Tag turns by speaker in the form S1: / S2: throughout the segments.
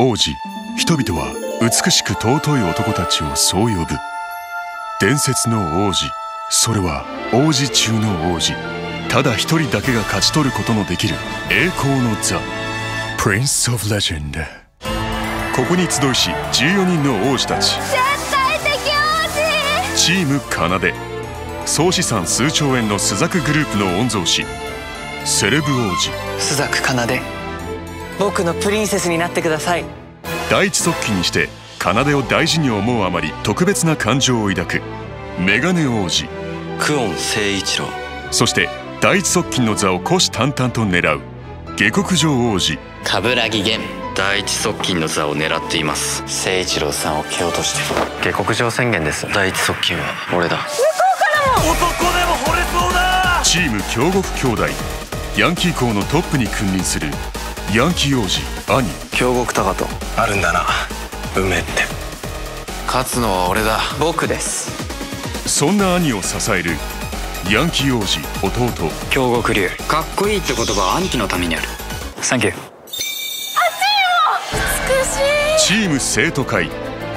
S1: 王子。人々は美しく尊い男たちをそう呼ぶ。伝説の王子。それは王子中の王子。ただ一人だけが勝ち取ることのできる。栄光の座。Prince of Legend ここに集いし14人の王子たち。
S2: 絶対的王子。
S1: チーム奏総資産数兆円のスザクグループの御曹司。セレブ王子。
S3: スザク奏僕のプリンセスになってください。
S1: 第一側近にして奏を大事に思うあまり特別な感情を抱くメガネ王子。
S4: クオン誠一郎。
S1: そして第一側近の座を虎視眈々と狙う下克上王子。
S4: 冠城玄。第一側近の座を狙っています。誠一郎さんを蹴落として。下克上宣言です。第一側近は俺だ。
S1: チーム京極兄弟。ヤンキー校のトップに君臨するヤンキー王子兄。
S4: 京極高人。あるんだな運命って。勝つのは俺だ。僕です。
S1: そんな兄を支えるヤンキー王子弟。
S4: 京極龍。かっこいいって言葉は兄貴のためにある。サンキュー
S2: 美しい
S1: チーム生徒会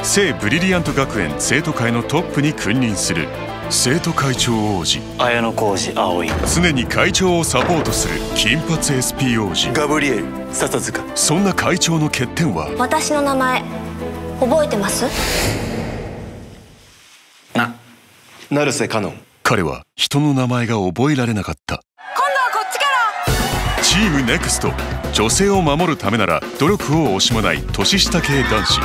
S1: 聖ブリリアント学園生徒会のトップに君臨する生徒会長王子。
S3: 綾小路葵。
S1: 常に会長をサポートする金髪 SP 王子。
S4: ガブリエル。笹塚。
S1: そんな会長の欠点は？
S2: 私の名前覚えてます？
S4: な。成瀬香音。
S1: 彼は人の名前が覚えられなかった。
S2: 今度はこっちから。
S1: チームネクスト。女性を守るためなら努力を惜しまない年下系男子。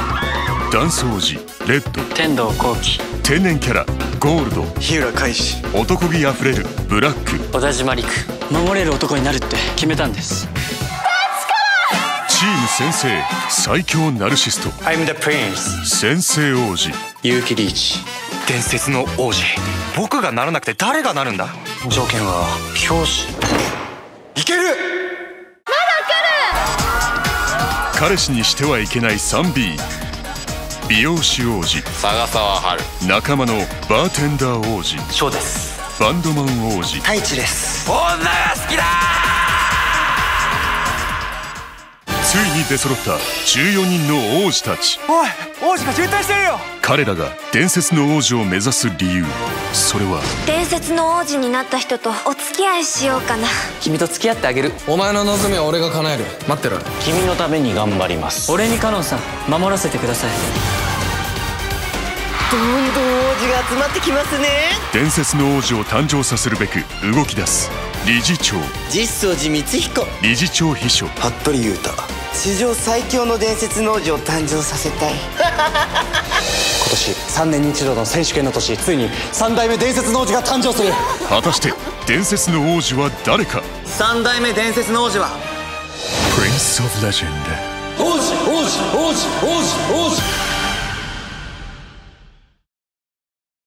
S1: ダンス王子。レッド。
S3: 天童幸喜
S1: 天然キャラゴールド。
S4: 日浦海志
S1: 男気あふれる。ブラック。
S3: 小田島陸。守れる男になるって決めたんです。
S1: チーム先生。最強ナルシスト。
S4: I'm the prince
S1: 先生王子。
S4: 結城リーチ。伝説の王子。僕がならなくて誰がなるんだ？条件は表紙いける！
S1: 彼氏にしてはいけない 3B 美容師王子。
S4: 佐沢春。
S1: 仲間のバーテンダー王子。
S4: 翔です。
S1: バンドマン王子。
S4: 太一です。女が好きだ
S1: ついに出揃った14人の王子たち。
S4: おい王子が渋滞してるよ。
S1: 彼らが伝説の王子を目指す理由。それは？
S2: 伝説の王子になった人とお付き合いしようかな。
S3: 君と付き合ってあげる。
S5: お前の望みは俺が叶える。待ってろ。
S4: 君のために頑張ります。
S3: 俺にカノンさん守らせてください。
S6: どんどん王子が集まってきますね。
S1: 伝説の王子を誕生させるべく動き出す。理事長。
S6: 実相寺光彦。
S1: 理事長秘書。
S4: 服部雄太
S6: 史上最強の伝説の王子を誕生させたい。
S5: 今年3年に一度の選手権の年ついに3代目伝説の王子が誕生する。
S1: 果たして伝説の王子は誰か
S4: ？3代目伝説の王子は
S1: ？Prince of Legend
S5: 王子王子王子王子王子